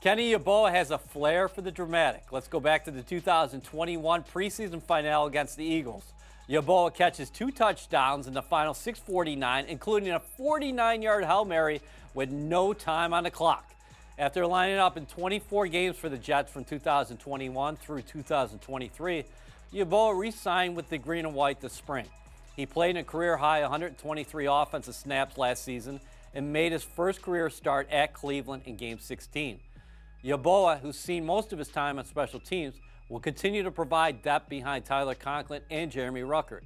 Kenny Yeboah has a flair for the dramatic. Let's go back to the 2021 preseason finale against the Eagles. Yeboah catches two touchdowns in the final 649, including a 49-yard Hail Mary with no time on the clock. After lining up in 24 games for the Jets from 2021 through 2023, Yeboah re-signed with the Green and White this spring. He played in a career-high 123 offensive snaps last season and made his first career start at Cleveland in Game 16. Yeboah, who's seen most of his time on special teams, will continue to provide depth behind Tyler Conklin and Jeremy Ruckert.